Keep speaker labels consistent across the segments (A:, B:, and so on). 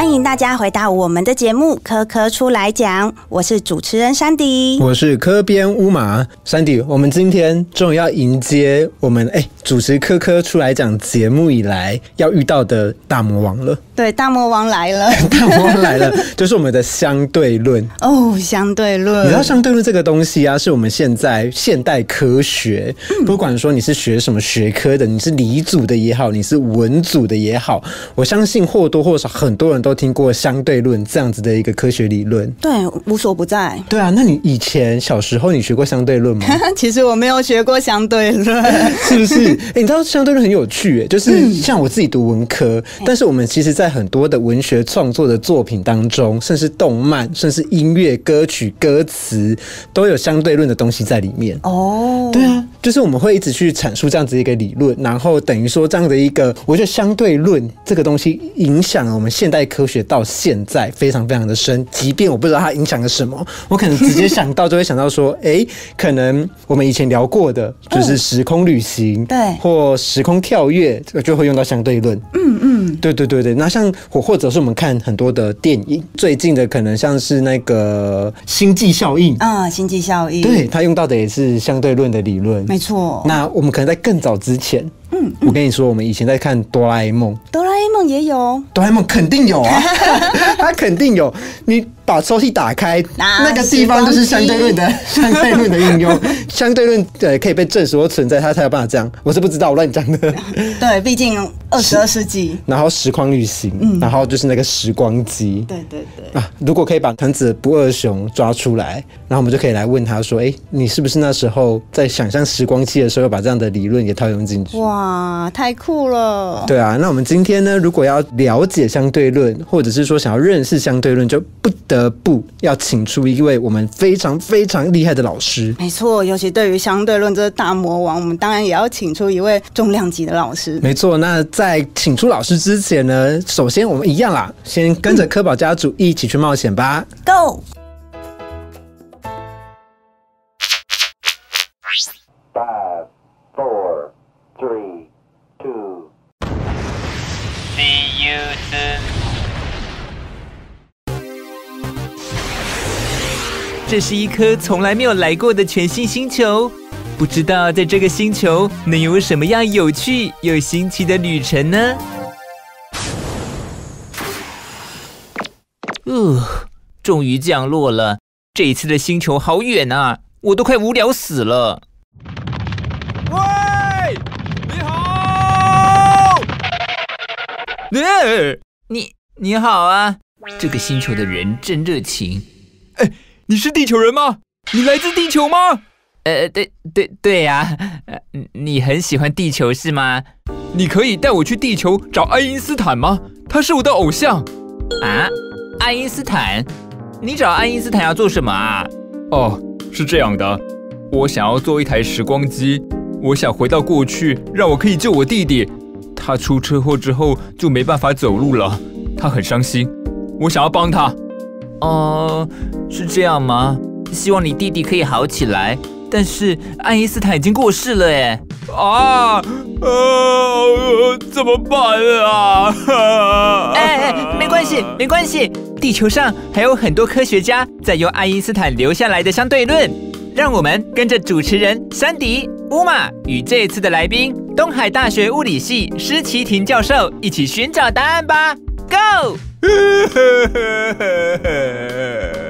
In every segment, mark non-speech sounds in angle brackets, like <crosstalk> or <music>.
A: 欢迎大家回到我们的节目《科科出来讲》，我是主持人山迪，
B: 我是科编乌马。山迪，我们今天终于要迎接我们哎主持科科出来讲节目以来要遇到的大魔王了。
A: 对，大魔王来了，<laughs>
B: 大魔王来了，就是我们的相对论
A: 哦。相对论，
B: 你知道相对论这个东西啊，是我们现在现代科学，不管说你是学什么学科的，你是理组的也好，你是文组的也好，我相信或多或少很多人都听过相对论这样子的一个科学理论。
A: 对，无所不在。
B: 对啊，那你以前小时候你学过相对论吗？<laughs>
A: 其实我没有学过相对论，<laughs>
B: 是不是？<laughs> 哎，你知道相对论很有趣，哎，就是像我自己读文科，但是我们其实在很多的文学创作的作品当中，甚至动漫，甚至音乐、歌曲、歌词，都有相对论的东西在里面。哦，对啊，就是我们会一直去阐述这样子一个理论，然后等于说这样的一个，我觉得相对论这个东西影响了我们现代科学到现在非常非常的深。即便我不知道它影响了什么，我可能直接想到就会想到说，哎，可能我们以前聊过的，就是时空旅行，
A: 对，
B: 或时空跳跃，这个就会用到相对论。嗯嗯，对对对对。那像或或者是我们看很多的电影，最近的可能像是那个星际效应
A: 啊，星际效应，
B: 对，它用到的也是相对论的理论，
A: 没错。
B: 那我们可能在更早之前。嗯，我跟你说，我们以前在看哆啦 A 梦，
A: 哆啦 A 梦也有，
B: 哆啦 A 梦肯定有啊，<laughs> 它肯定有。你把抽屉打开，那个地方就是相对论的 <laughs> 相对论的应用，相对论对可以被证实或存在，它才有办法这样。我是不知道，我乱讲的。<laughs>
A: 对，毕竟二十二世纪，
B: 然后时光旅行，然后就是那个时光机。
A: 对对对。啊，
B: 如果可以把藤子不二雄抓出来，然后我们就可以来问他说：“哎，你是不是那时候在想象时光机的时候，把这样的理论也套用进去？”
A: 哇。哇，太酷了！
B: 对啊，那我们今天呢，如果要了解相对论，或者是说想要认识相对论，就不得不要请出一位我们非常非常厉害的老师。
A: 没错，尤其对于相对论这个大魔王，我们当然也要请出一位重量级的老师。
B: 没错，那在请出老师之前呢，首先我们一样啦，先跟着科宝家族一起去冒险吧
A: ，Go！
C: 这是一颗从来没有来过的全新星球，不知道在这个星球能有什么样有趣又新奇的旅程呢？呃，终于降落了。这一次的星球好远啊，我都快无聊死了。
D: 喂，你好。
C: 呃，你你好啊，这个星球的人真热情。
D: 哎。你是地球人吗？你来自地球吗？
C: 呃，对对对呀，呃你很喜欢地球是吗？
D: 你可以带我去地球找爱因斯坦吗？他是我的偶像。
C: 啊，爱因斯坦？你找爱因斯坦要做什么啊？
D: 哦，是这样的，我想要做一台时光机，我想回到过去，让我可以救我弟弟。他出车祸之后就没办法走路了，他很伤心，我想要帮他。
C: 哦，是这样吗？希望你弟弟可以好起来。但是爱因斯坦已经过世了，哎，
D: 啊，呃，怎么办
C: 啊？<laughs> 哎哎，没关系，没关系。地球上还有很多科学家在用爱因斯坦留下来的相对论。让我们跟着主持人山迪乌玛与这次的来宾东海大学物理系施奇婷教授一起寻找答案吧。Go！
A: 嘿嘿嘿嘿嘿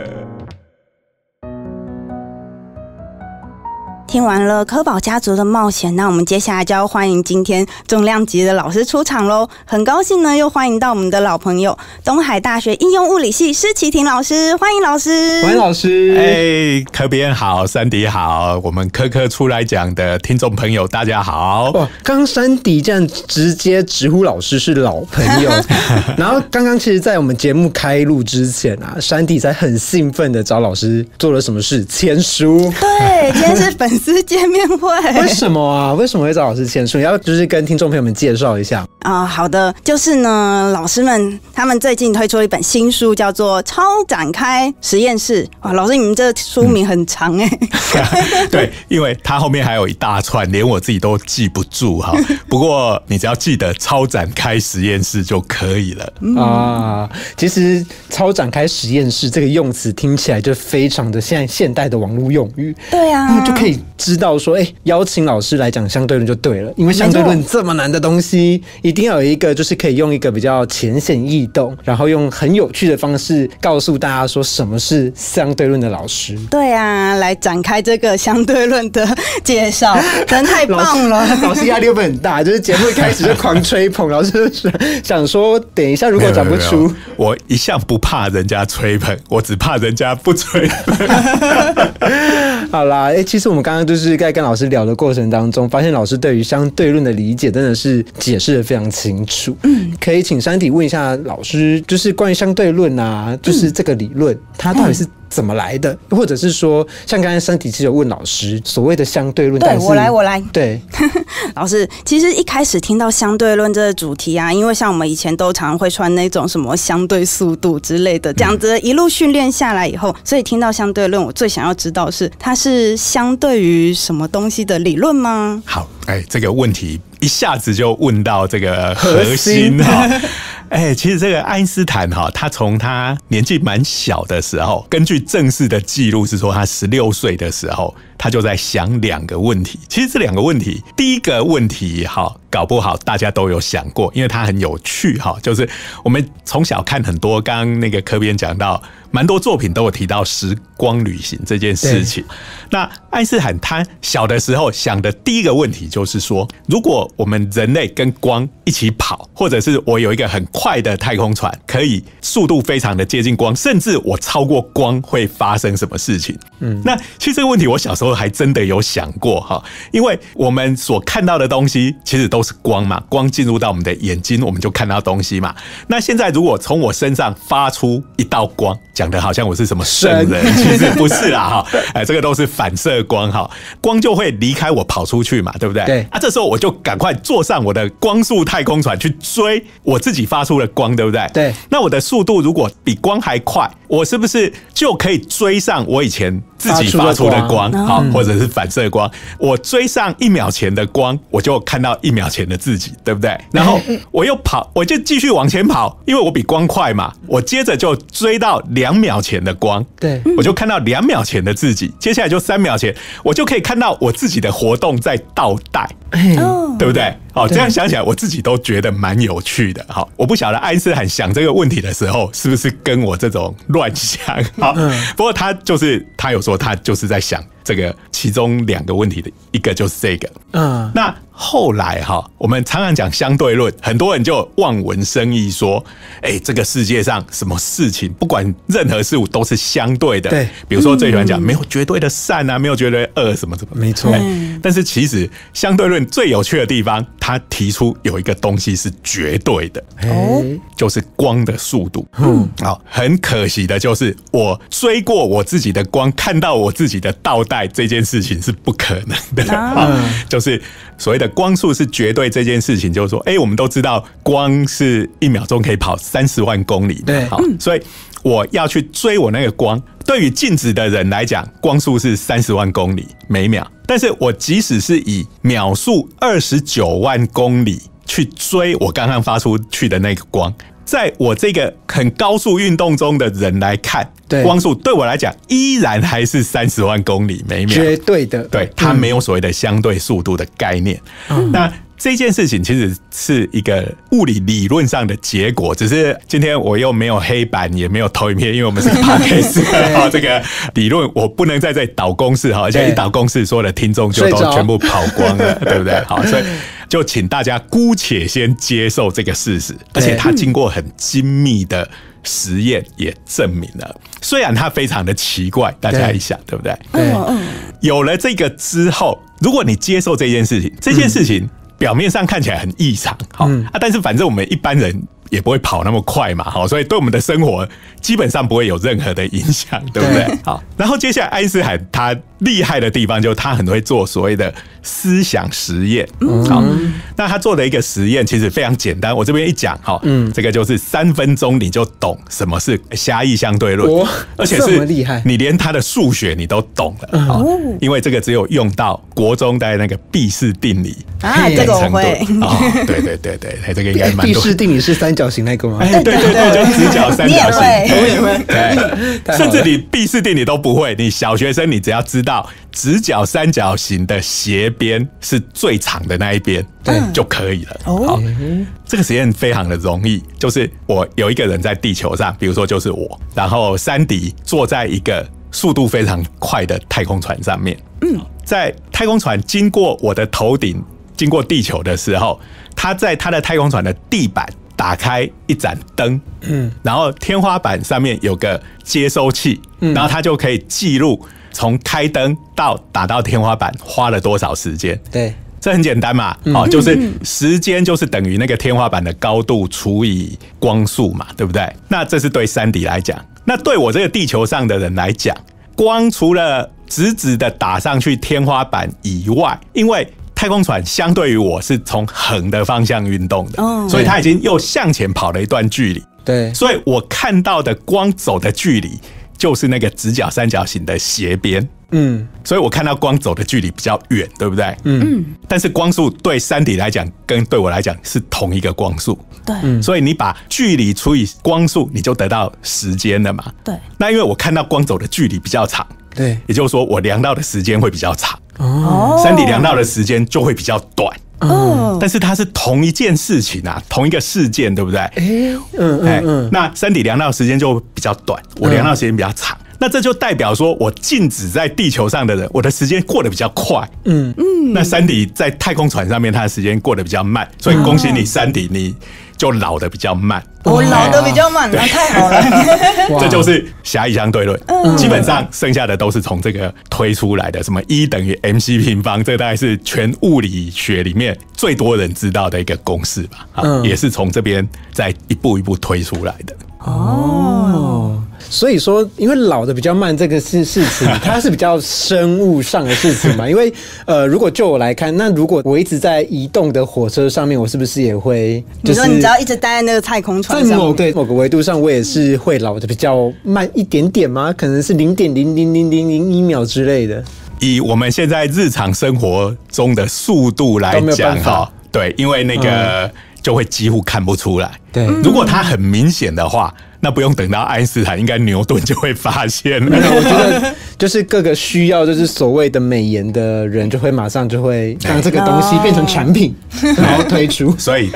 A: 听完了科宝家族的冒险，那我们接下来就要欢迎今天重量级的老师出场喽！很高兴呢，又欢迎到我们的老朋友东海大学应用物理系施启廷老师，欢迎老师，
B: 欢迎老师！
E: 哎，科编好，山迪好，我们科科出来讲的听众朋友大家好！哇，
B: 刚山迪这样直接直呼老师是老朋友，<laughs> 然后刚刚其实，在我们节目开录之前啊，山迪才很兴奋的找老师做了什么事，签书。
A: 对，今天是粉。<laughs> 丝见面会。
B: 为什么啊？为什么会找老师签书？你要就是跟听众朋友们介绍一下。
A: 啊、好的，就是呢，老师们他们最近推出了一本新书，叫做《超展开实验室》。哇，老师，你们这书名很长哎、<laughs> <laughs>
E: 对，因为它后面还有一大串，连我自己都记不住哈。不过你只要记得超展开实验室就可以了。
B: 啊，其实超展开实验室这个用词听起来就非常的现在现代的网络用语，
A: 对啊，
B: 那就可以知道说，哎、邀请老师来讲相对论就对了，因为相对论这么难的东西，一定要有一个就是可以用一个比较浅显易懂，然后用很有趣的方式告诉大家说什么是相对论的老师。
A: 对啊，来展开这个相对论的介绍，<laughs> 真的太棒了。
B: 老师压力会不会很大？就是节目一开始就狂吹捧，老师就是想说，等一下如果讲不出
E: 我一向不怕人家吹捧，我只怕人家不吹捧。<laughs> <laughs>
B: 好啦，哎、其实我们刚刚就是在跟老师聊的过程当中，发现老师对于相对论的理解真的是解释的非常清楚。嗯，可以请山体问一下老师，就是关于相对论啊，就是这个理论，它到底是怎么来的？或者是说，像刚才身体其实有问老师，所谓的相对论
A: 对，我来我来
B: 对，<laughs>
A: 老师，其实一开始听到相对论这个主题啊，因为像我们以前都常常会穿那种什么相对速度之类的，这样子一路训练下来以后，所以听到相对论，我最想要知道是它是相对于什么东西的理论吗？
E: 好，哎，这个问题一下子就问到这个核
B: 核心
E: 心哈。<laughs> 哎，其实这个爱因斯坦哈，他从他年纪蛮小的时候，根据正式的记录是说，他十六岁的时候，他就在想两个问题。其实这两个问题，第一个问题哈，搞不好大家都有想过，因为它很有趣哈。就是我们从小看很多，刚刚那个科编讲到，蛮多作品都有提到时光旅行这件事情。那爱因斯坦他小的时候想的第一个问题就是说，如果我们人类跟光一起跑，或者是我有一个很快的太空船，可以速度非常的接近光，甚至我超过光，会发生什么事情？嗯，那其实这个问题我小时候还真的有想过哈，因为我们所看到的东西其实都是光嘛，光进入到我们的眼睛，我们就看到东西嘛。那现在如果从我身上发出一道光，讲的好像我是什么圣人，其实不是啦哈，哎，这个都是反射光哈，光就会离开我跑出去嘛，对不对？
B: 对
E: 啊，这时候我就赶快坐上我的光速太空船去追我自己发出了光，对不对？
B: 对
E: 那我的速度如果比光还快，我是不是就可以追上我以前自己发出的光？
A: 光
E: 好，或者是反射光？我追上一秒前的光，我就看到一秒前的自己，对不对？然后我又跑，我就继续往前跑，因为我比光快嘛。我接着就追到两秒前的光，
B: 对
E: 我就看到两秒前的自己，接下来就三秒前，我就可以看到我自己的活动在倒带。
A: 哦，
E: 对不对？好，这样想起来，我自己都觉得蛮有趣的。好，我不晓得爱因斯坦想这个问题的时候，是不是跟我这种乱想？好，不过他就是他有说，他就是在想这个其中两个问题的一个就是这个。
B: 嗯，
E: 那后来哈，我们常常讲相对论，很多人就望文生义说，哎、这个世界上什么事情，不管任何事物都是相对的。
B: 对
E: 比如说最喜欢讲没有绝对的善啊，没有绝对的恶，什么什么。
B: 没错
E: 哎但是其实相对论最有趣的地方，他提出有一个东西是绝对的，
B: 哦，
E: 就是光的速度。嗯，好，很可惜的就是我追过我自己的光，看到我自己的倒带这件事情是不可能的。
A: 啊 <laughs>
E: 就是所谓的光速是绝对这件事情，就是说，哎、我们都知道光是一秒钟可以跑三十万公里嘛，
B: 对
E: 好，所以我要去追我那个光。对于静止的人来讲，光速是三十万公里每秒，但是我即使是以秒速二十九万公里去追我刚刚发出去的那个光，在我这个很高速运动中的人来看，
B: 对。
E: 光速对我来讲依然还是三十万公里每秒，
B: 绝对的，
E: 对，它没有所谓的相对速度的概念。那这件事情其实是一个物理理论上的结果，只是今天我又没有黑板，也没有投影片，因为我们是 <laughs> podcast，哈，这个理论我不能在这里导公式哈，而且一导公式，所有的听众就都全部跑光了，对不对？好，所以就请大家姑且先接受这个事实，而且它经过很精密的实验也证明了，虽然它非常的奇怪，大家一想，对。不对？
B: 对。
E: 有了这个之后，如果你接受这件事情，这件事情表面上看起来很异常，好、啊，但是反正我们一般人也不会跑那么快嘛，好，所以对我们的生活基本上不会有任何的影响，对。不对？好，然后接下来爱因斯坦他厉害的地方就是他很会做所谓的思想实验，好，那他做的一个实验其实非常简单，我这边一讲哈，嗯，这个就是三分钟你就懂什么是狭义相对论
B: 哇，
E: 而且是
B: 厉害。
E: 你连他的数学你都懂了，哦，因为这个只有用到国中的那个毕氏定理
A: 啊，这个我会。
E: 哦，对对对对，哎这个应该蛮多。
B: 毕氏定理是三角形那个吗？
E: 哎，对对对，就直角三角形，
A: 会
B: 我也会
E: 对，甚至你毕氏定理都不会，你小学生你只要知道直角三角形的斜边是最长的那一边，
B: 对。
E: 就可以了。
A: 哦。
E: 好，这个实验非常的容易，就是我有一个人在地球上，比如说就是我，然后山迪坐在一个速度非常快的太空船上面，嗯，在太空船经过我的头顶，经过地球的时候，他在他的太空船的地板打开一盏灯，嗯，然后天花板上面有个接收器，嗯。然后它就可以记录从开灯到打到天花板花了多少时间。
B: 对，
E: 这很简单嘛，哦，就是时间就是等于那个天花板的高度除以光速嘛，对不对？那这是对山迪来讲，那对我这个地球上的人来讲，光除了直直的打上去天花板以外，因为太空船相对于我是从横的方向运动的，
A: 哦。
E: 所以它已经又向前跑了一段距离，
B: 对，
E: 所以我看到的光走的距离就是那个直角三角形的斜边。
B: 嗯，
E: 所以我看到光走的距离比较远，对不对？嗯。但是光速对山体来讲，跟对我来讲是同一个光速，
A: 对。
E: 所以你把距离除以光速，你就得到时间了嘛。
A: 对，
E: 那因为我看到光走的距离比较长，
B: 对，
E: 也就是说我量到的时间会比较长，
A: 哦
E: 山体量到的时间就会比较短。
A: 哦，
E: 但是它是同一件事情啊，同一个事件，对不对？
B: 嗯嗯
E: 哎
B: 嗯，
E: 那山体量到的时间就比较短，我量到的时间比较长。那这就代表说，我静止在地球上的人，我的时间过得比较快。
B: 嗯
E: 嗯，那山底在太空船上面，他的时间过得比较慢，所以恭喜你，山底你就老的比较慢。
A: 我老的比较慢，那太好了。<laughs>
B: 哇
E: 这就是狭义相对论，基本上剩下的都是从这个推出来的，什么 E 等于 mc 平方，这大概是全物理学里面最多人知道的一个公式吧，也是从这边再一步一步推出来的。
B: 哦。所以说，因为老的比较慢，这个事事情，<laughs> 它是比较生物上的事情嘛。因为呃，如果就我来看，那如果我一直在移动的火车上面，我是不是也会？
A: 你说你只要一直待在那个太空船
B: 在
A: 上面，
B: 某对某个维度上，我也是会老的比较慢一点点吗？可能是零点零零零零零一秒之类的。
E: 以我们现在日常生活中的速度来
B: 都没有
E: 讲
B: 办法嗯
E: 哈，对，因为那个就会几乎看不出来。
B: 对
E: 如果它很明显的话，那不用等到爱因斯坦，应该牛顿就会发现了。
B: 我觉得就是各个需要就是所谓的美颜的人，就会马上就会让这个东西变成产品，<laughs> 然后推出。
E: 所以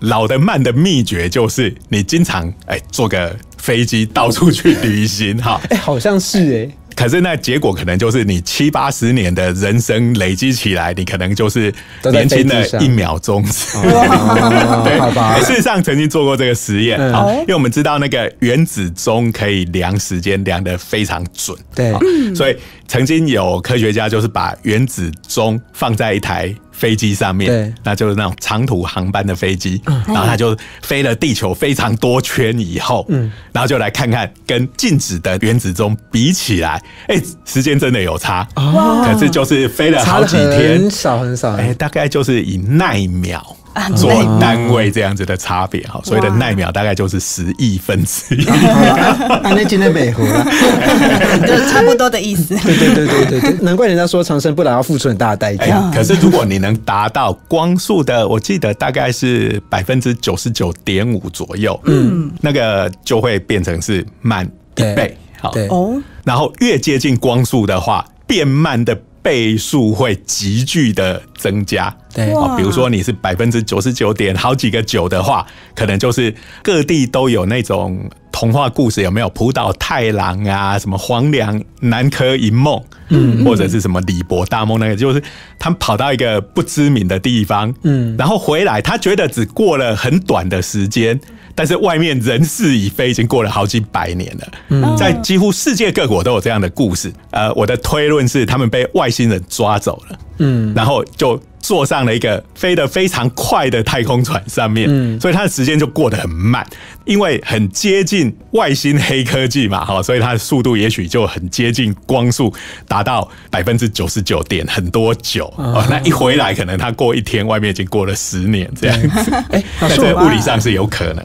E: 老的慢的秘诀就是你经常哎坐个飞机到处去旅行哈。
B: 哎、好像是哎、
E: 可是那结果可能就是你七八十年的人生累积起来，你可能就是年轻的一秒钟。<laughs>
B: 哦 <laughs>
E: 对，
B: 好吧。
E: 哎，事实上曾经做过这个实验，
B: 嗯。
E: 好，因为我们知道那个原子钟可以量时间，量的非常准。
B: 对。
E: 所以曾经有科学家就是把原子钟放在一台飞机上面，那就是那种长途航班的飞机，然后他就飞了地球非常多圈以后，嗯，然后就来看看跟静止的原子钟比起来，哎，时间真的有差，可是就是飞了好几天。
B: 很，少很少。
E: 哎，大概就是以奈秒
A: 啊 <laughs>
E: 做单位这样子的差别哈，所谓的奈秒大概就是十亿分之一。<laughs>
B: 啊，那今天美湖了。<laughs>
A: 就差不多的意思。
B: 对对对对对对，难怪人家说长生不老要付出很大的代
E: 哎
B: 价。
E: 可是如果你能达到光速的，我记得大概是百分之九十九点五左右，嗯，那个就会变成是慢一倍，好，
B: 对
A: 哦，
E: 然后越接近光速的话，变慢的倍数会急剧的增加。
B: 对
E: 哦，比如说你是百分之九十九点好几个九的话，可能就是各地都有那种童话故事，有没有浦岛太郎啊，什么黄粱南柯一梦，嗯，或者是什么李博大梦那个，就是他们跑到一个不知名的地方，嗯，然后回来，他觉得只过了很短的时间。但是外面人事已非，已经过了好几百年了。嗯。在几乎世界各国都有这样的故事。呃，我的推论是，他们被外星人抓走了，嗯，然后就坐上了一个飞得非常快的太空船上面，嗯。所以它的时间就过得很慢，因为很接近外星黑科技嘛，哈，所以它的速度也许就很接近光速，达到百分之九十九点很多九。哦，那一回来可能它过一天，外面已经过了十年这样子，
B: 哎，老师
E: 在这个物理上是有可能。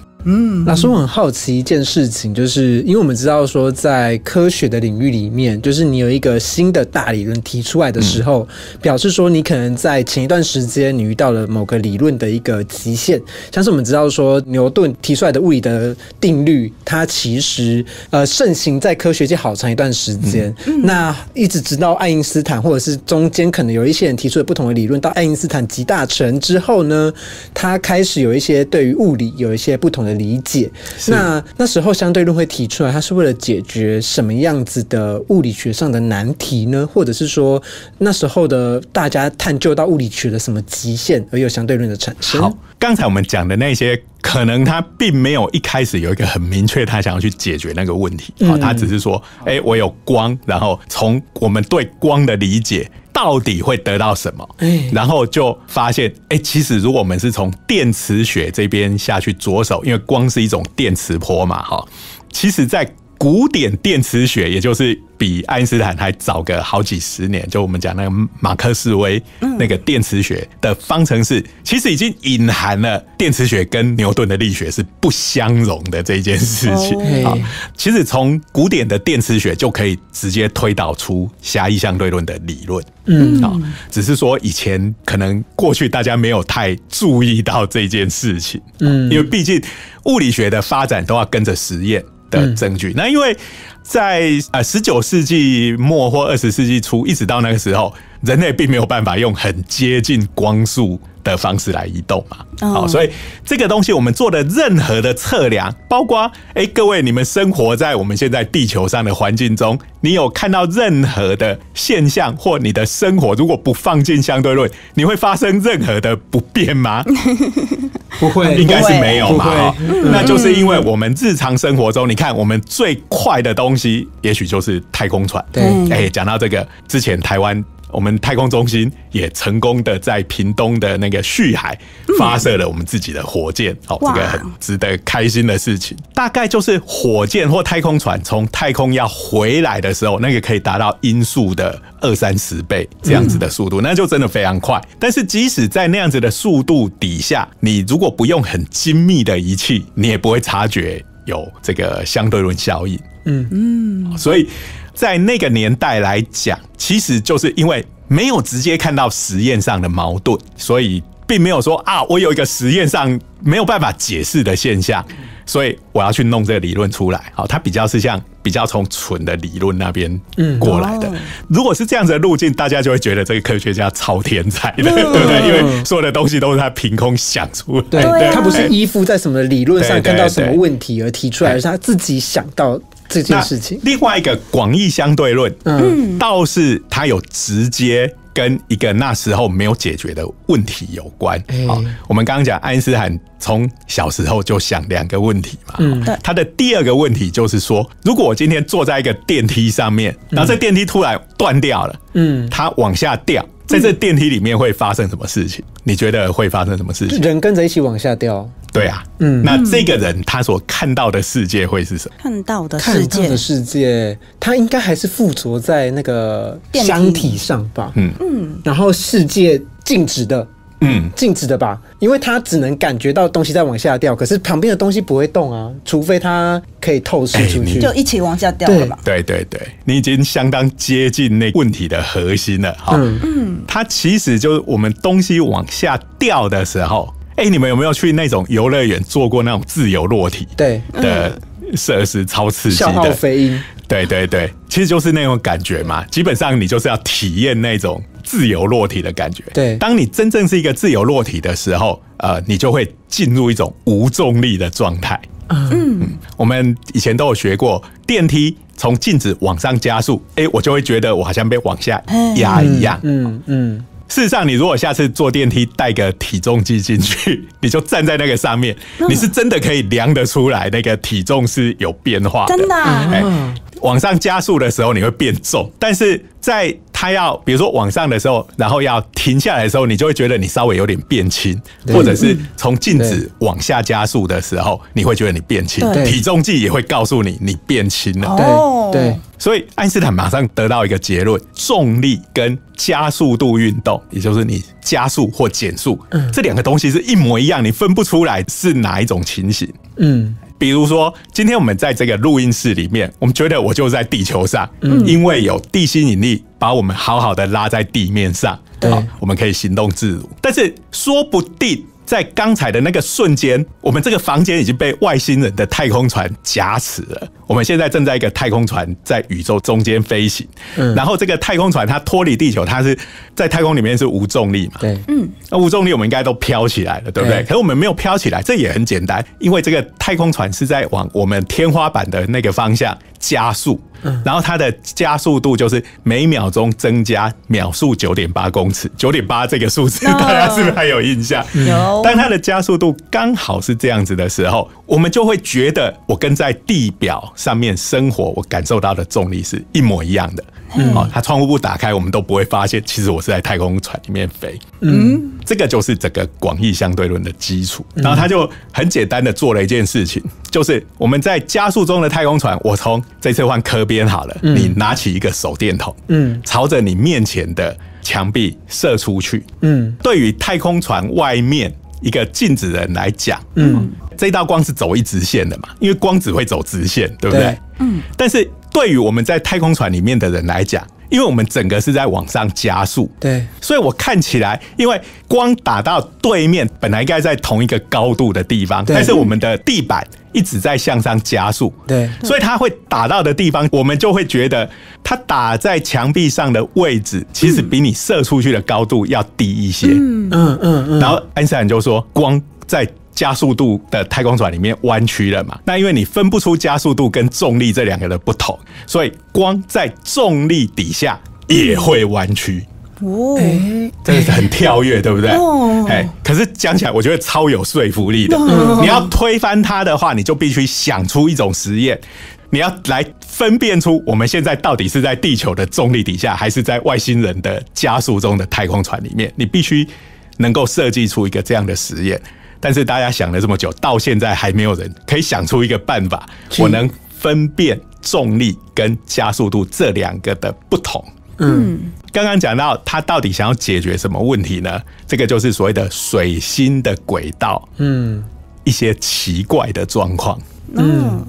B: 老师，我很好奇一件事情，就是因为我们知道说，在科学的领域里面，就是你有一个新的大理论提出来的时候，表示说你可能在前一段时间你遇到了某个理论的一个极限，像是我们知道说牛顿提出来的物理的定律，它其实呃盛行在科学界好长一段时间，那一直直到爱因斯坦，或者是中间可能有一些人提出了不同的理论，到爱因斯坦集大成之后呢，他开始有一些对于物理有一些不同的理解。那那时候相对论会提出来，它是为了解决什么样子的物理学上的难题呢？或者是说那时候的大家探究到物理学的什么极限，而有相对论的产生？
E: 好，刚才我们讲的那些，可能他并没有一开始有一个很明确，他想要去解决那个问题。好，他只是说，哎、我有光，然后从我们对光的理解。到底会得到什么？
B: 哎
E: 然后就发现，哎、其实如果我们是从电磁学这边下去着手，因为光是一种电磁波嘛，哈，其实，在古典电磁学，也就是比爱因斯坦还早个好几十年，就我们讲那个马克思韦那个电磁学的方程式，其实已经隐含了电磁学跟牛顿的力学是不相容的这一件事情
B: 哦
E: 啊。其实从古典的电磁学就可以直接推导出狭义相对论的理论。嗯，啊，只是说以前可能过去大家没有太注意到这件事情。嗯，因为毕竟物理学的发展都要跟着实验的证据。那因为在呃十九世纪末或二十世纪初，一直到那个时候，人类并没有办法用很接近光速的方式来移动嘛。好、
A: 哦
E: 所以这个东西我们做的任何的测量，包括哎、各位你们生活在我们现在地球上的环境中，你有看到任何的现象或你的生活如果不放进相对论，你会发生任何的不便吗？<laughs>
B: 不会
E: 应该是没有嘛，那就是因为我们日常生活中，你看我们最快的东西，也许就是太空船。
B: 对
E: 哎，讲到这个，之前台湾。我们太空中心也成功的在屏东的那个旭海发射了我们自己的火箭，哦，这
A: 哇
E: 个很值得开心的事情。大概就是火箭或太空船从太空要回来的时候，那个可以达到音速的二三十倍这样子的速度，那就真的非常快。但是即使在那样子的速度底下，你如果不用很精密的仪器，你也不会察觉有这个相对论效应。
B: 嗯
E: 嗯，所以在那个年代来讲，其实就是因为没有直接看到实验上的矛盾，所以并没有说啊，我有一个实验上没有办法解释的现象，所以我要去弄这个理论出来。好，它比较是像比较从纯的理论那边过来的。
A: 哦
E: 如果是这样子的路径，大家就会觉得这个科学家超天才的，对不对？因为所有的东西都是他凭空想出来
B: 对
E: 的。
A: 对啊
B: 他不是依附在什么理论上看到什么问题而提出来，而是他自己想到这件事情。
E: 另外一个广义相对论，
B: 嗯
E: 倒是它有直接跟一个那时候没有解决的问题有关。
B: 哎
E: 好，我们刚刚讲爱因斯坦从小时候就想两个问题嘛。
B: 嗯
E: 他的第二个问题就是说，如果我今天坐在一个电梯上面，然后这电梯突然断掉了，
B: 嗯，
E: 它往下掉，在这电梯里面会发生什么事情？你觉得会发生什么事情？
B: 人跟着一起往下掉，
E: 对啊，
B: 嗯
E: 那这个人他所看到的世界会是什么？
A: 看到的世界
B: 看到的，世界，他应该还是附着在那个箱体上吧？
E: 嗯
B: 嗯，然后世界静止的。
E: 嗯，
B: 静止的吧，因为它只能感觉到东西在往下掉，可是旁边的东西不会动啊，除非它可以透视出去。
A: 就一起往下掉了吧。
E: 对对对，你已经相当接近那问题的核心了。哈、
B: 嗯
E: 它其实就是我们东西往下掉的时候，哎、你们有没有去那种游乐园做过那种自由落体
B: 对，
E: 的设施？超刺激
B: 消耗
E: 的。
B: 飞鹰，
E: 对对对，其实就是那种感觉嘛。基本上你就是要体验那种自由落体的感觉。
B: 对
E: 当你真正是一个自由落体的时候，呃，你就会进入一种无重力的状态。嗯，我们以前都有学过，电梯从静止往上加速，哎、我就会觉得我好像被往下压一样。
B: 嗯嗯，
E: 事实上，你如果下次坐电梯带个体重计进去，<laughs> 你就站在那个上面，你是真的可以量得出来那个体重是有变化的。
A: 真的啊
E: 哎，往上加速的时候你会变重，但是在它要比如说往上的时候，然后要停下来的时候，你就会觉得你稍微有点变轻，或者是从静止往下加速的时候，你会觉得你变轻。
A: 对，
E: 体重计也会告诉你你变轻了。
A: 哦。
B: 对。对，
E: 所以爱因斯坦马上得到一个结论：重力跟加速度运动，也就是你加速或减速，这两个东西是一模一样，你分不出来是哪一种情形。
B: 嗯，
E: 比如说，今天我们在这个录音室里面，我们觉得我就在地球上，因为有地心引力把我们好好的拉在地面上，
B: 对
E: 我们可以行动自如。但是说不定在刚才的那个瞬间，我们这个房间已经被外星人的太空船夹持了。我们现在正在一个太空船在宇宙中间飞行，然后这个太空船它脱离地球，它是在太空里面是无重力嘛？
B: 对，嗯
E: 那无重力我们应该都飘起来了，对不对？
B: 对
E: 可是我们没有飘起来，这也很简单，因为这个太空船是在往我们天花板的那个方向加速，然后它的加速度就是每秒钟增加秒速九点八公尺，九点八这个数字
A: 哦
E: 大家是不是还有印象？
A: 有。
E: 当它的加速度刚好是这样子的时候，我们就会觉得我跟在地表上面生活，我感受到的重力是一模一样的。哦，它窗户不打开，我们都不会发现，其实我是在太空船里面飞。嗯，这个就是整个广义相对论的基础。然后他就很简单的做了一件事情，就是我们在加速中的太空船，我从这次换科边好了，你拿起一个手电筒，嗯，朝着你面前的墙壁射出去，
B: 嗯，
E: 对于太空船外面一个静止人来讲，嗯，这道光是走一直线的嘛，因为光只会走直线，对不对？
B: 对。
E: 嗯。但是对于我们在太空船里面的人来讲，因为我们整个是在往上加速，
B: 对，
E: 所以我看起来，因为光打到对面，本来应该在同一个高度的地方，但是我们的地板一直在向上加速，
B: 对。
E: 所以它会打到的地方，我们就会觉得它打在墙壁上的位置，其实比你射出去的高度要低一些。
B: 嗯嗯嗯，
E: 然后爱因斯坦就说，光在加速度的太空船里面弯曲了嘛？那因为你分不出加速度跟重力这两个的不同，所以光在重力底下也会弯曲。
A: 哦，
E: 真的是很跳跃，对不对？
A: 哦
E: 哎，可是讲起来，我觉得超有说服力的。你要推翻它的话，你就必须想出一种实验，你要来分辨出我们现在到底是在地球的重力底下，还是在外星人的加速中的太空船里面。你必须能够设计出一个这样的实验。但是大家想了这么久，到现在还没有人可以想出一个办法，我能分辨重力跟加速度这两个的不同。嗯刚刚讲到他到底想要解决什么问题呢？这个就是所谓的水星的轨道，
B: 嗯
E: 一些奇怪的状况。
A: 嗯，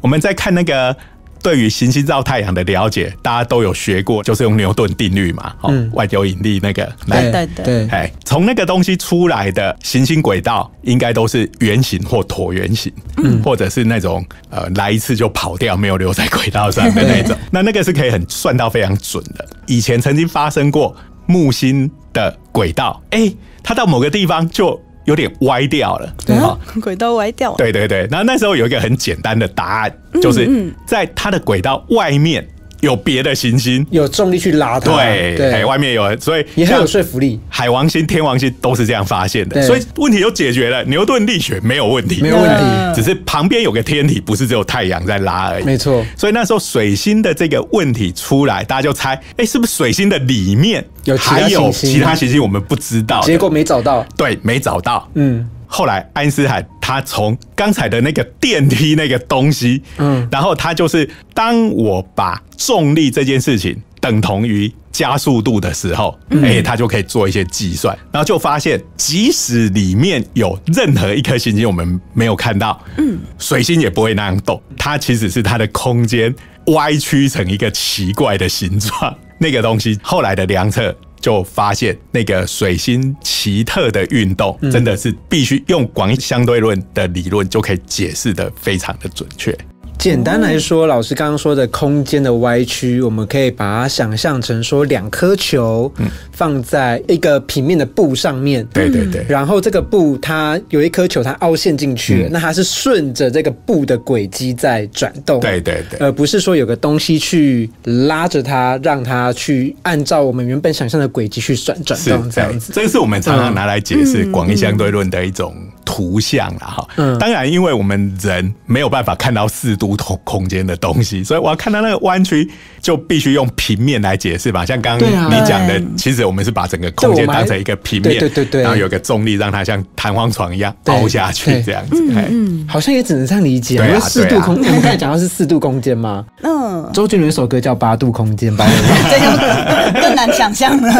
E: 我们在看那个对于行星绕太阳的了解，大家都有学过，就是用牛顿定律嘛，哦，
B: 嗯
E: 外流引力那个
A: 对对，
E: 哎，从那个东西出来的行星轨道，应该都是圆形或椭圆形，嗯，或者是那种呃来一次就跑掉，没有留在轨道上的那种。<laughs> 那那个是可以很算到非常准的。以前曾经发生过木星的轨道，哎、它到某个地方就有点歪掉了，
B: 对
E: 啊
A: 轨道歪掉。了，
E: 对对对，然后那时候有一个很简单的答案，就是在它的轨道外面有别的行星，
B: 有重力去拉它，
E: 对，哎，
B: 对，
E: 外面有，所以
B: 也很有
E: 像
B: 说服力，
E: 海王星、天王星都是这样发现的，所以问题就解决了，牛顿力学没有问题，
B: 没有问题，
A: 嗯
E: 只是旁边有个天体，不是只有太阳在拉而已。
B: 没错，
E: 所以那时候水星的这个问题出来，大家就猜，哎、是不是水星的里面
B: 有
E: 还有其他行星我们不知道的？
B: 结果没找到，
E: 对，没找到。
B: 嗯，
E: 后来爱因斯坦他从刚才的那个电梯那个东西，
B: 嗯。
E: 嗯，然后他就是当我把重力这件事情等同于加速度的时候，哎、他就可以做一些计算，然后就发现，即使里面有任何一颗行星我们没有看到，嗯，水星也不会那样动，它其实是它的空间歪曲成一个奇怪的形状，<laughs> 那个东西后来的量测就发现那个水星奇特的运动，真的是必须用广义相对论的理论就可以解释的非常的准确。
B: 简单来说，老师刚刚说的空间的歪曲，我们可以把它想象成说两颗球放在一个平面的布上面，
E: 对对对，
B: 然后这个布它有一颗球，它凹陷进去了，那它是顺着这个布的轨迹在转动，
E: 对对对。
B: 而不是说有个东西去拉着它，让它去按照我们原本想象的轨迹去转转
E: 是
B: 动这样子。
E: 这个是我们常常拿来解释广义相对论的一种图像了哈。
B: 嗯
E: 当然，因为我们人没有办法看到四度空空间的东西，所以我要看到那个弯曲，就必须用平面来解释吧。像刚刚你讲的，其实我们是把整个空间当成一个平面，
B: 对对对对
E: 然后有个重力让它像弹簧床一样凹下去这样子。哎
B: 好像也只能这样理解。
E: 对啊
B: 四度空，我们刚才讲到是四度空间吗。
A: 嗯，
B: 周杰伦有首歌叫《八度空间》，八度
A: 这就 <laughs> 更难想象了。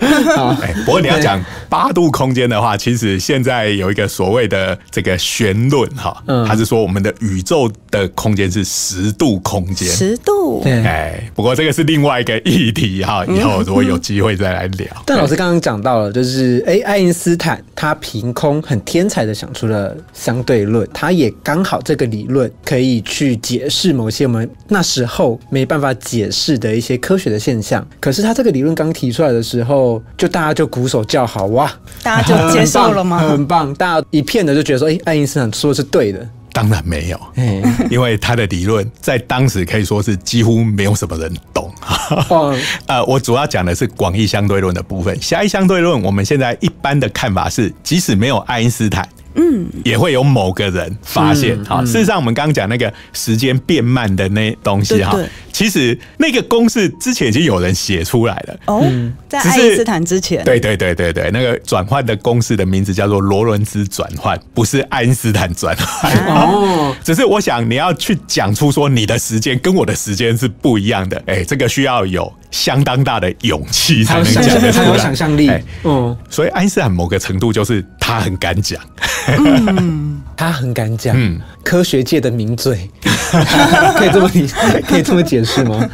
A: <laughs>
E: 哎，不过你要讲八度空间的话，其实现在有一个所谓的这个弦论哈，
B: 嗯
E: 它是说我们的宇宙的空间是十度空间。
A: 十度，
E: 哎，不过这个是另外一个议题哈，以后如果有机会再来聊。
B: 但老师刚刚讲到了，就是哎，爱因斯坦他凭空很天才的想出了相对论，他也刚好这个理论可以去解释某些我们那时候没办法解释的一些科学的现象。可是他这个理论刚提出来的时候，就大家就鼓手叫好哇，
A: 大家就接受了吗？
B: 很棒，大家一片的就觉得说，哎，爱因斯坦说的是对的。
E: 当然没有，
B: 哎，<laughs>
E: 因为他的理论在当时可以说是几乎没有什么人懂。
B: 哦，<laughs>
E: 呃，我主要讲的是广义相对论的部分。狭义相对论，我们现在一般的看法是，即使没有爱因斯坦，嗯，也会有某个人发现。
B: 嗯
E: 好、事实上我们刚刚讲那个时间变慢的那东西哈其实那个公式之前已经有人写出来了。
A: 哦，在爱因斯坦之前，
E: 对对对对对，那个转换的公式的名字叫做罗伦兹转换，不是爱因斯坦转换。
B: 哦，
E: 只是我想你要去讲出说你的时间跟我的时间是不一样的，哎、这个需要有相当大的勇气才能讲得出来。
B: 想象力。
E: 哎，
B: 嗯，
E: 所以爱因斯坦某个程度就是他很敢讲，<laughs>
B: 他很敢讲，
E: 嗯
B: 科学界的名嘴，<laughs> 可以这么理，可以这么解释吗？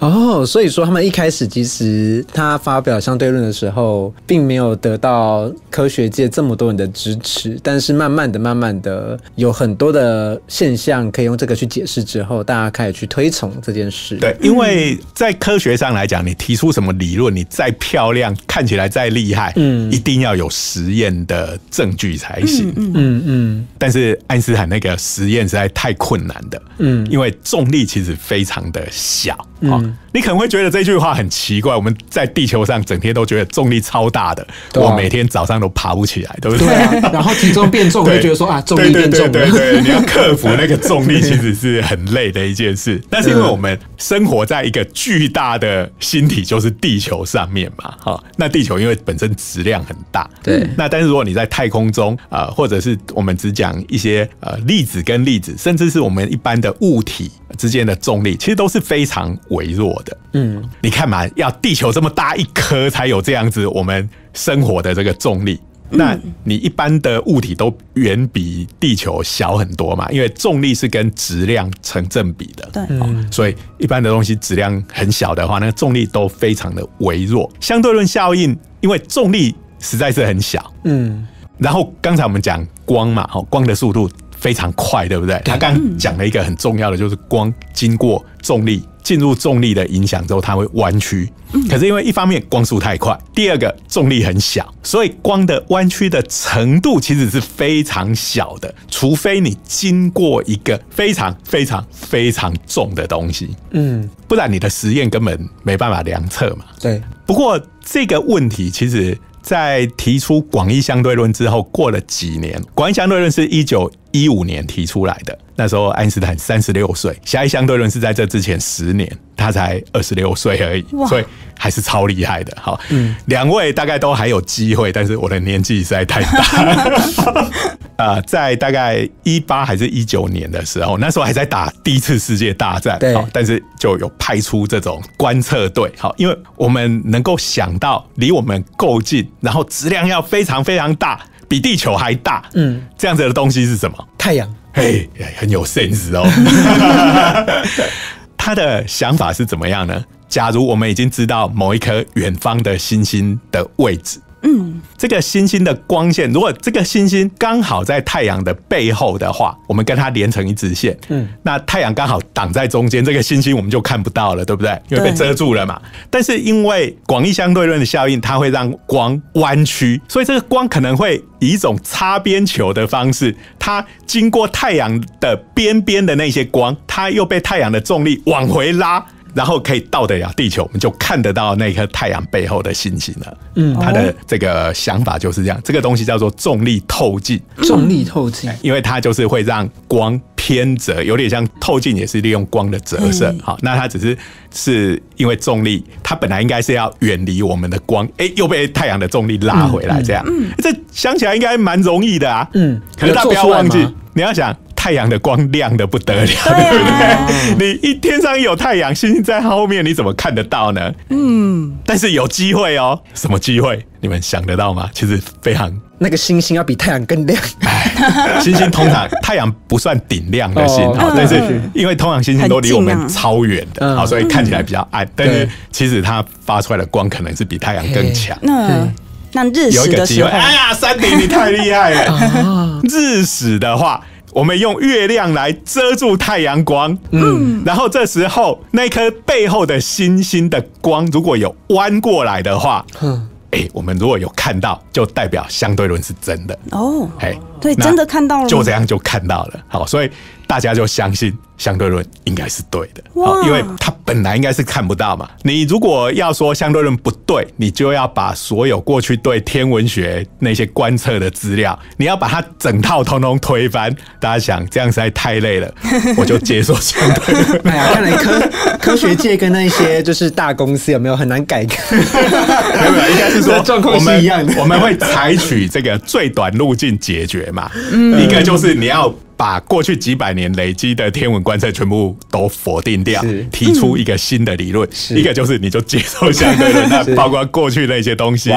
B: 哦，所以说他们一开始其实他发表相对论的时候，并没有得到科学界这么多人的支持，但是慢慢的、慢慢的，有很多的现象可以用这个去解释之后，大家开始去推崇这件事。
E: 对，因为在科学上来讲，你提出什么理论，你再漂亮，看起来再厉害，
B: 嗯
E: 一定要有实验的证据才行。
B: 嗯嗯
E: 但是爱因斯坦那个实验实在太困难的，
B: 嗯
E: 因为重力其实非常的小。哦
B: 嗯，
E: 你可能会觉得这句话很奇怪，我们在地球上整天都觉得重力超大的，
B: 啊
E: 我每天早上都爬不起来，对不对？
B: 对啊，<laughs> 然后体重变重，我就觉得说啊，重力变重了。
E: 对对对对对，你要克服那个重力，其实是很累的一件事。但是因为我们生活在一个巨大的星体，就是地球上面嘛，哈，那地球因为本身质量很大，
B: 对
E: 那但是如果你在太空中啊、呃或者是我们只讲一些呃粒子跟粒子，甚至是我们一般的物体之间的重力，其实都是非常微弱的。
B: 嗯，
E: 你看嘛，要地球这么大一颗才有这样子我们生活的这个重力。那你一般的物体都远比地球小很多嘛，因为重力是跟质量成正比的。
A: 对
E: 哦所以一般的东西质量很小的话，那个重力都非常的微弱。相对论效应，因为重力实在是很小，
B: 嗯，
E: 然后刚才我们讲光嘛，哦，光的速度非常快，对不对？他刚刚讲了一个很重要的，就是光经过重力进入重力的影响之后，它会弯曲。可是因为一方面光速太快，第二个重力很小，所以光的弯曲的程度其实是非常小的，除非你经过一个非常非常非常重的东西，
B: 嗯，
E: 不然你的实验根本没办法量测嘛。
B: 对，
E: 不过这个问题其实，在提出广义相对论之后，过了几年，广义相对论是一九一五年提出来的，那时候爱因斯坦三十六岁，狭义相对论是在这之前十年，他才二十六岁而已，所以还是超厉害的。好，两位大概都还有机会，但是我的年纪实在太大。呃，<laughs> 在大概一八还是一九年的时候，那时候还在打第一次世界大战，
B: 对
E: 但是就有派出这种观测队，好，因为我们能够想到离我们够近，然后质量要非常非常大，比地球还大，
B: 嗯，
E: 这样子的东西是什么？
B: 太阳，
E: 嘿，很有 sense 哦。<laughs> <laughs> 他的想法是怎么样呢？假如我们已经知道某一颗远方的星星的位置，
A: 嗯，
E: 这个星星的光线，如果这个星星刚好在太阳的背后的话，我们跟它连成一直线，
B: 嗯，
E: 那太阳刚好挡在中间，这个星星我们就看不到了，对不对？因为被遮住了嘛。但是因为广义相对论的效应，它会让光弯曲，所以这个光可能会以一种擦边球的方式，它经过太阳的边边的那些光，它又被太阳的重力往回拉。然后可以到得了地球，我们就看得到那颗太阳背后的星星了。嗯，他的这个想法就是这样，这个东西叫做重力透镜，
B: 重力透镜，
E: 因为它就是会让光偏折，有点像透镜，也是利用光的折射。好，那它只是是因为重力，它本来应该是要远离我们的光，哎，又被太阳的重力拉回来，这样。嗯，这想起来应该蛮容易的啊。嗯，可是大家不要忘记，你要想。太阳的光亮的不得了，对不对？你一天上有太阳，星星在后面，你怎么看得到呢？嗯，但是有机会哦，什么机会？你们想得到吗？其实非常，
B: 那个星星要比太阳更亮。
E: 星星通常太阳不算顶亮的星，但是因为通常星星都离我们超远的，好，所以看起来比较暗。但是其实它发出来的光可能是比太阳更强。
A: 那那日食的时候，
E: 哎呀，山顶你太厉害了！<laughs> 日食的话。我们用月亮来遮住太阳光，嗯，然后这时候那颗背后的星星的光如果有弯过来的话，嗯，哎，我们如果有看到，就代表相对论是真的。哦，
A: 哎，对，真的看到了，
E: 就这样就看到了，好，所以大家就相信。相对论应该是对的，好，因为它本来应该是看不到嘛。你如果要说相对论不对，你就要把所有过去对天文学那些观测的资料，你要把它整套通通推翻。大家想这样实在太累了，<laughs> 我就接受相对论。
B: 哎呀，看来科 <laughs> 科学界跟那些就是大公司有没有很难改革？<laughs>
E: 没有，应该是说状况是一样的。我们会采取这个最短路径解决嘛。嗯一个就是你要。把过去几百年累积的天文观测全部都否定掉，提出一个新的理论。一个就是你就接受相对论，那 <laughs> 包括过去那些东西，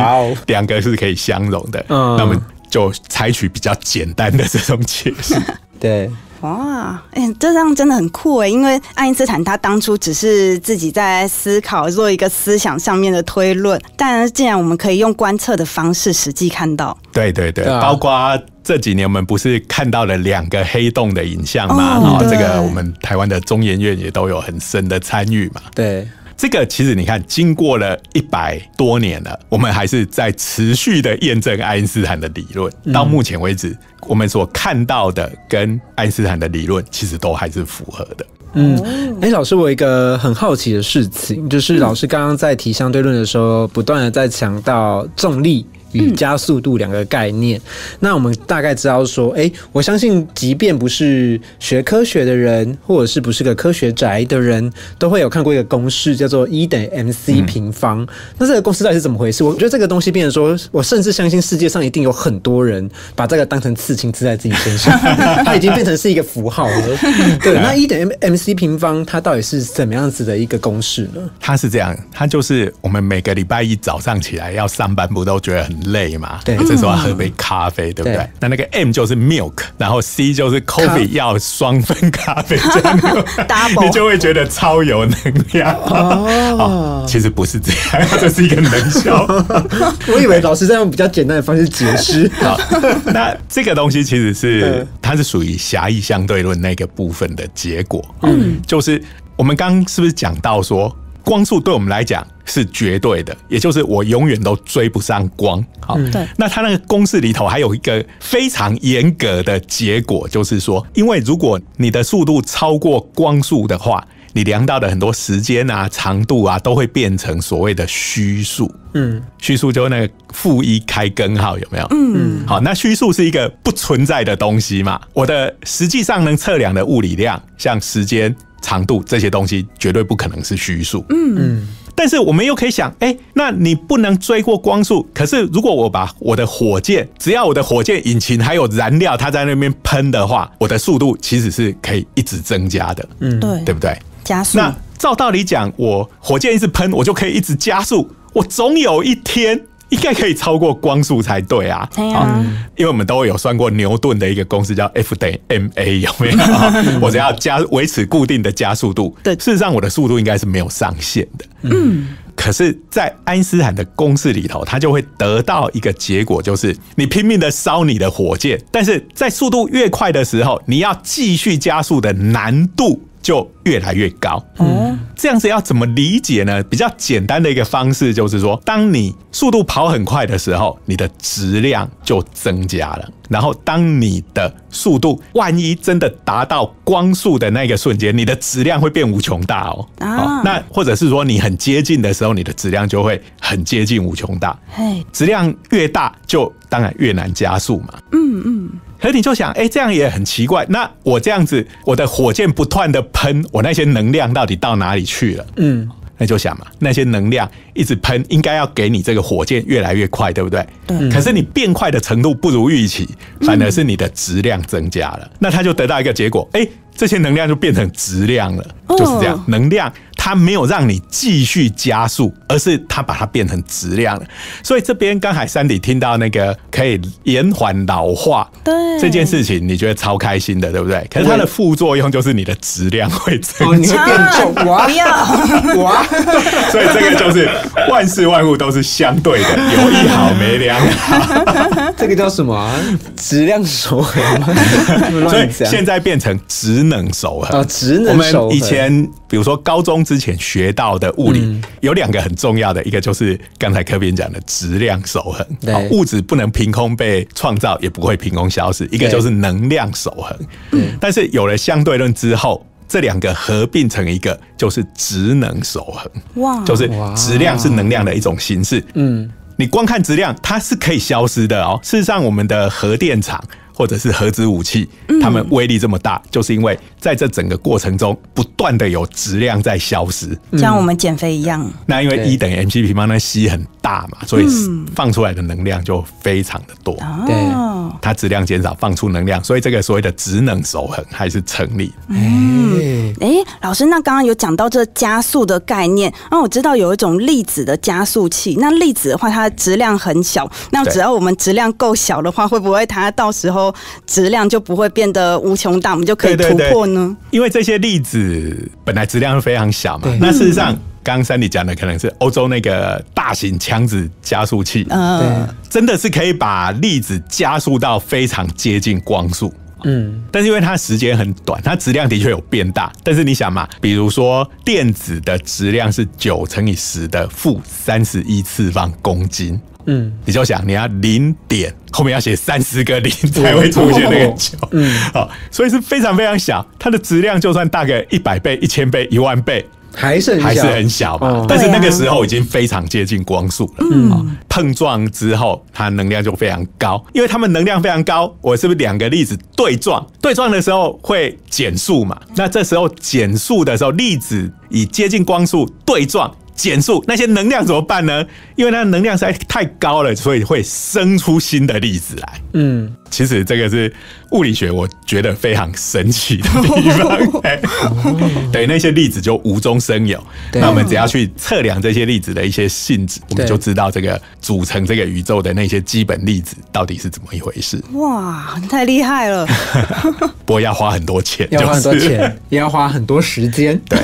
E: 两个是可以相容的。那么就采取比较简单的这种解释。<laughs>
B: 对。
A: 哇，哎，这样真的很酷哎！因为爱因斯坦他当初只是自己在思考，做一个思想上面的推论，但既然我们可以用观测的方式实际看到，
E: 对对对，包括这几年我们不是看到了两个黑洞的影像嘛？哦，这个我们台湾的中研院也都有很深的参与嘛？
B: 对。
E: 这个其实你看，经过了一百多年了，我们还是在持续的验证爱因斯坦的理论。到目前为止，我们所看到的跟爱因斯坦的理论其实都还是符合的。
B: 嗯，哎，老师，我一个很好奇的事情，就是老师刚刚在提相对论的时候，不断的在强调重力。与加速度两个概念，那我们大概知道说，哎，我相信，即便不是学科学的人，或者是不是个科学宅的人，都会有看过一个公式，叫做一等于 mc 平方。那这个公式到底是怎么回事？我觉得这个东西变成说，我甚至相信世界上一定有很多人把这个当成刺青刺在自己身上，<laughs> 它已经变成是一个符号了。对，那一等于 mc 平方，它到底是怎么样子的一个公式呢？
E: 它是这样，它就是我们每个礼拜一早上起来要上班，不都觉得很。累嘛？对，这时候要喝杯咖啡，对不对？那那个 M 就是 milk，然后 C 就是 coffee，要双份咖啡，这样 <laughs> 你就会觉得超有能量。<laughs> 哦，其实不是这样，这是一个能效。<laughs>
B: 我以为老师在用比较简单的方式解释。
E: 好，那这个东西其实是它是属于狭义相对论那个部分的结果。嗯，就是我们刚刚是不是讲到说？光速对我们来讲是绝对的，也就是我永远都追不上光。好，
A: 对。
E: 那它那个公式里头还有一个非常严格的结果，就是说，因为如果你的速度超过光速的话，你量到的很多时间啊、长度啊，都会变成所谓的虚数。嗯，虚数就那个负一开根号，有没有？嗯，好，那虚数是一个不存在的东西嘛？我的实际上能测量的物理量，像时间。长度这些东西绝对不可能是虚数。嗯嗯，但是我们又可以想，哎，那你不能追过光速。可是如果我把我的火箭，只要我的火箭引擎还有燃料，它在那边喷的话，我的速度其实是可以一直增加的。
A: 嗯，对，
E: 对不对？
A: 加速。
E: 那照道理讲，我火箭一直喷，我就可以一直加速。我总有一天。应该可以超过光速才对啊！
A: 啊，
E: 因为我们都有算过牛顿的一个公式，叫 F 等于 ma，有没有？<laughs> 我只要加维持固定的加速度，
A: 对，
E: 事实上我的速度应该是没有上限的。嗯，可是，在爱因斯坦的公式里头，他就会得到一个结果，就是你拼命的烧你的火箭，但是在速度越快的时候，你要继续加速的难度就越来越高。哦，这样子要怎么理解呢？比较简单的一个方式就是说，当你速度跑很快的时候，你的质量就增加了。然后，当你的速度万一真的达到光速的那个瞬间，你的质量会变无穷大哦。
A: 啊
E: 哦那或者是说你很接近的时候，你的质量就会很接近无穷大。
A: 嘿，
E: 质量越大，就当然越难加速嘛。
A: 嗯嗯，
E: 可是你就想，哎、这样也很奇怪。那我这样子，我的火箭不断的喷，我那些能量到底到哪里去了？
B: 嗯，
E: 那就想嘛，那些能量一直喷，应该要给你这个火箭越来越快，对不对？
A: 对
E: 可是你变快的程度不如预期，反而是你的质量增加了，那他就得到一个结果，哎、这些能量就变成质量了，
A: 哦
E: 就是这样。能量它没有让你继续加速，而是它把它变成质量了。所以这边刚才山迪听到那个可以延缓老化，
A: 对
E: 这件事情，你觉得超开心的，对不对？可是它的副作用就是你的质量会增
B: 哦，你
E: 加
B: 会。变重哇
A: 不要，<laughs>
B: 哇！
E: 所以这个就是万事万物都是相对的，有一好没两好。<laughs>
B: 这个叫什么啊？质量守恒吗？<laughs>
E: 所以现在变成职能守恒。
B: 哦，职
E: 我们
B: 能守恒
E: 以前比如说高中之前学到的物理，
B: 嗯
E: 有两个很重要的，一个就是刚才科比讲的质量守恒，
B: 对
E: 物质不能凭空被创造，也不会凭空消失；一个就是能量守恒。但是有了相对论之后。这两个合并成一个，就是职能守恒。
A: 哇，
E: 就是质量是能量的一种形式。
B: 嗯，
E: 你光看质量，它是可以消失的哦。事实上，我们的核电厂或者是核子武器，它们威力这么大，就是因为在这整个过程中不断的有质量在消失。
A: 像我们减肥一样，
E: 那因为
B: 一
E: E 等于 mc 平方，那 c 很大嘛，所以放出来的能量就非常的多。
A: 哦，
E: 它质量减少，放出能量，所以这个所谓的职能守恒还是成立嗯。
B: 哎，
A: 哎，老师，那刚刚有讲到这加速的概念，那我知道有一种粒子的加速器。那粒子的话，它的质量很小，那只要我们质量够小的话，会不会它到时候质量就不会变得无穷大，我们就可以突破呢？
E: 因为这些粒子本来质量是非常小嘛，那事实上，刚刚三弟讲的可能是欧洲那个大型强子加速器，
A: 嗯，
E: 真的是可以把粒子加速到非常接近光速。
B: 嗯，
E: 但是因为它时间很短，它质量的确有变大。但是你想嘛，比如说电子的质量是九乘以十的负三十一次方公斤，
B: 嗯，
E: 你就想你要零点后面要写三十个零才会出现那个九，嗯，好，所以是非常非常小。它的质量就算大个一百倍、一千倍、一万倍，
B: 还是
E: 还是很小嘛。
B: 哦
E: 但是那个时候已经非常接近光速了。嗯，碰撞之后，它能量就非常高，因为它们能量非常高，我是不是两个粒子对撞？对撞的时候会减速嘛？那这时候减速的时候，粒子以接近光速对撞。减速那些能量怎么办呢？因为它的能量实在太高了，所以会生出新的粒子来。
B: 嗯，
E: 其实这个是物理学，我觉得非常神奇的地方。哎等于那些粒子就无中生有，
B: 对
E: 那我们只要去测量这些粒子的一些性质，我们就知道这个组成这个宇宙的那些基本粒子到底是怎么一回事。
A: 哇，太厉害了！<laughs>
E: 不过要花很多钱，
B: 要花很多
E: 就是
B: 钱，也要花很多时间。<laughs>
E: 对，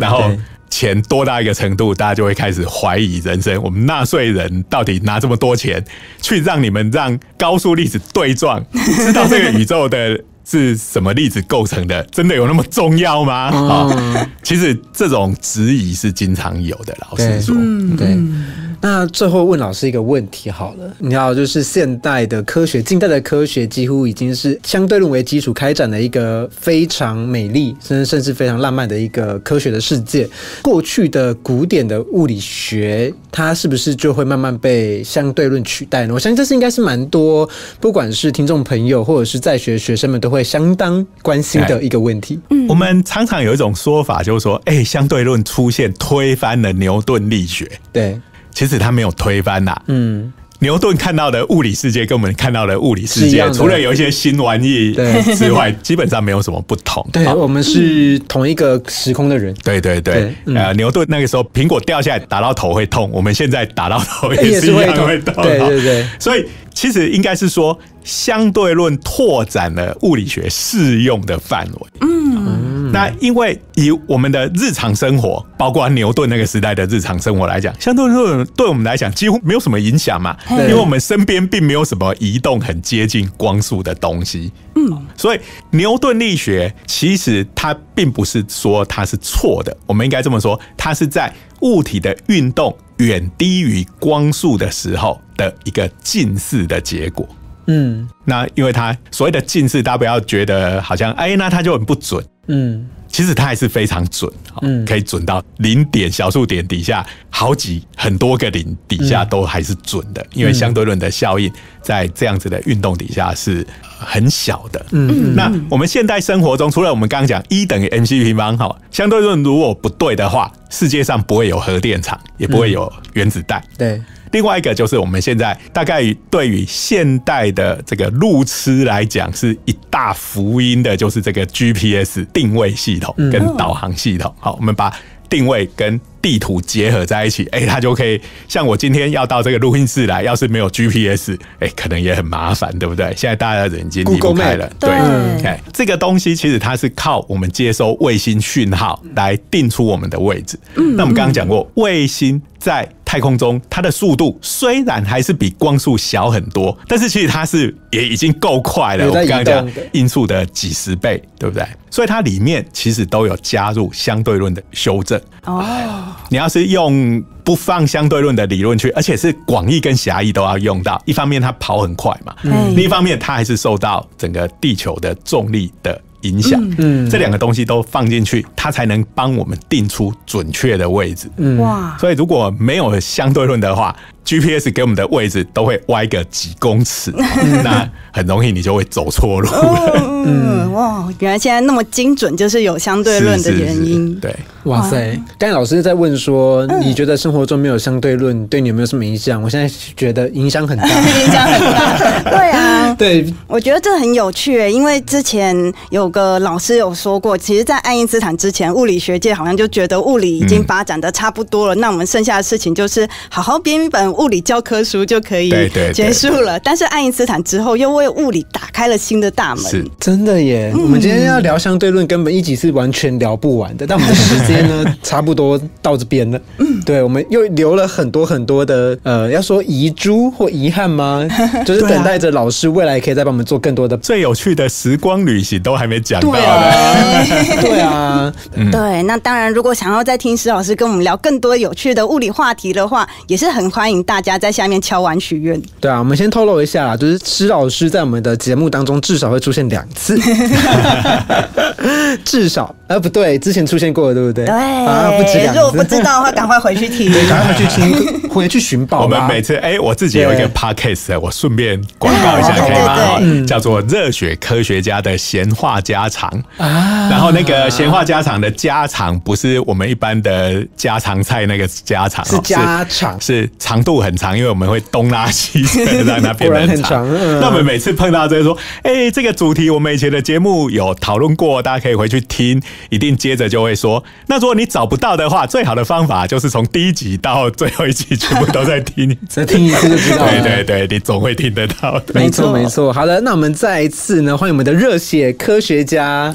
E: 然后
B: 对
E: 钱多到一个程度，大家就会开始怀疑人生。我们纳税人到底拿这么多钱去让你们让高速粒子对撞，知道这个宇宙的是什么粒子构成的，真的有那么重要吗？啊、其实这种质疑是经常有的。老师说，
B: 对。那最后问老师一个问题好了，你要就是现代的科学、近代的科学几乎已经是相对论为基础开展的一个非常美丽，甚至甚至非常浪漫的一个科学的世界。过去的古典的物理学，它是不是就会慢慢被相对论取代呢？我相信这是应该是蛮多，不管是听众朋友或者是在学学生们都会相当关心的一个问题。嗯。
E: 我们常常有一种说法，就是说，哎、相对论出现推翻了牛顿力学。
B: 对，
E: 其实它没有推翻呐、
B: 嗯，
E: 牛顿看到的物理世界跟我们看到的物理世界，除了有一些新玩意
B: 对。
E: 之外，<laughs> 基本上没有什么不同。
B: 对，
E: 好。
B: 我们是同一个时空的人。
E: 对对对。呃，牛顿那个时候苹果掉下来打到头会痛，我们现在打到头 <laughs>
B: 也
E: 也是一
B: 是会痛
E: 样会痛。
B: 对对对。<laughs>
E: 所以其实应该是说，相对论拓展了物理学适用的范围。嗯，那因为以我们的日常生活，包括牛顿那个时代的日常生活来讲，相对论对我们来讲几乎没有什么影响嘛，因为我们身边并没有什么移动很接近光速的东西。嗯，所以牛顿力学其实它并不是说它是错的，我们应该这么说，它是在物体的运动远低于光速的时候的一个近似的结果。
B: 嗯
E: 那因为它所谓的近似，大家不要觉得好像哎，那它就很不准。
B: 嗯
E: 其实它还是非常准，嗯，可以准到零点小数点底下好几很多个零底下都还是准的，因为相对论的效应在这样子的运动底下是呃很小的。嗯，那我们现代生活中，除了我们刚刚讲一等于 mc 平方哈，相对论如果不对的话，世界上不会有核电厂，也不会有原子弹。
B: 对，
E: 另外一个就是我们现在大概对于现代的这个路痴来讲是一大福音的，就是这个 GPS 定位系统跟导航系统。好，我们把定位跟地图结合在一起，哎、它就可以像我今天要到这个录音室来，要是没有 GPS，哎、可能也很麻烦，对不对？现在大家的人已经离不开了，
A: 对
E: 哎，这个东西其实它是靠我们接收卫星讯号来定出我们的位置。那我们刚刚讲过，卫星在太空中它的速度虽然还是比光速小很多，但是其实它是也已经够快了。我们刚刚讲音速的几十倍，对不对？所以它里面其实都有加入相对论的修正。
A: 哦，
E: 你要是用不放相对论的理论去，而且是广义跟狭义都要用到。一方面它跑很快嘛，
A: 嗯
E: 另一方面它还是受到整个地球的重力的影响。
B: 嗯
E: 这两个东西都放进去，它才能帮我们定出准确的位置。
B: 嗯
A: 哇，
E: 所以如果没有相对论的话，GPS 给我们的位置都会歪个几公尺，那很容易你就会走错路了。
A: 嗯，哇，原来现在那么精准，就是有相对论的
E: 是是是
A: 原因。
E: 对。
B: 哇塞！刚才老师在问说，你觉得生活中没有相对论对你有没有什么影响？我现在觉得影响很大。<laughs>
A: 影响很大，<laughs> 对啊，
B: 对，
A: 我觉得这很有趣耶，因为之前有个老师有说过，其实，在爱因斯坦之前，物理学界好像就觉得物理已经发展的差不多了，那我们剩下的事情就是好好编一本物理教科书就可以
E: 对对对
A: 结束了。但是爱因斯坦之后，又为物理打开了新的大门。
E: 是
B: 真的耶！我们今天要聊相对论，根本一集是完全聊不完的。但我们的时间呢，<laughs> 差不多到这边了。对，我们又留了很多很多的呃，要说遗珠或遗憾吗？<laughs> 就是等待着老师未来可以再帮我们做更多的。
E: 最有趣的时光旅行都还没讲到
B: 对
E: 呢。
B: 啊，对啊，
A: 对，那当然，如果想要再听石老师跟我们聊更多有趣的物理话题的话，也是很欢迎大家在下面敲完许愿。
B: 对啊，我们先透露一下啦，就是施老师在我们的节目当中至少会出现两次，<laughs> 至少，呃，不对，之前出现过了，对不对？
A: 对，
B: 啊，不止两
A: 如果不，知道的话，赶快回去听。<laughs>
B: 对，赶快回去听，<laughs> 回去寻宝。
E: 我们每次哎、我自己有一个
B: 对
E: podcast，我顺便广告一下，可以吗？叫做《热血科学家的闲话家常》啊。然后那个闲话家常的家常，不是我们一般的家常菜那个家常，
B: 是
E: 哦
B: 家常
E: 是长度很长，因为我们会东拉西扯，让它变得
B: 很长嗯
E: 那我们每次碰到这个说，哎、这个主题我们以前的节目有讨论过，大家可以回去听，一定接着就会说，那如果你找不到的话，最好的方法就是从第一集到最后一集全部都在听。<laughs>
B: 再听一次就知道了。
E: 对对对，你总会听得到的。
A: 没错，
B: 没错。好的，那我们再一次呢，欢迎我们的热血科学家。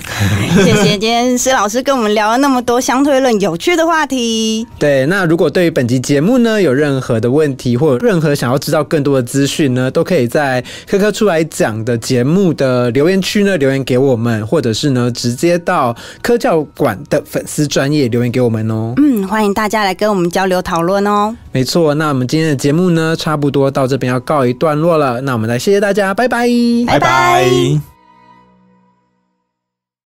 A: 谢谢今天施老师跟我们聊了那么多相对论有趣的话题。
B: 对，那如果对于本集节目呢有任何的问题，或者任何想要知道更多的资讯呢，都可以在科科出来讲的节目的留言区呢留言给我们，或者是呢直接到科教馆的粉丝专业留言给我们哦。
A: 嗯，欢迎大家来跟我们交流讨论哦。
B: 没错，那我们今天的节目呢，差不多到这边要告一段落了。那我们来谢谢大家，拜拜。
A: 拜拜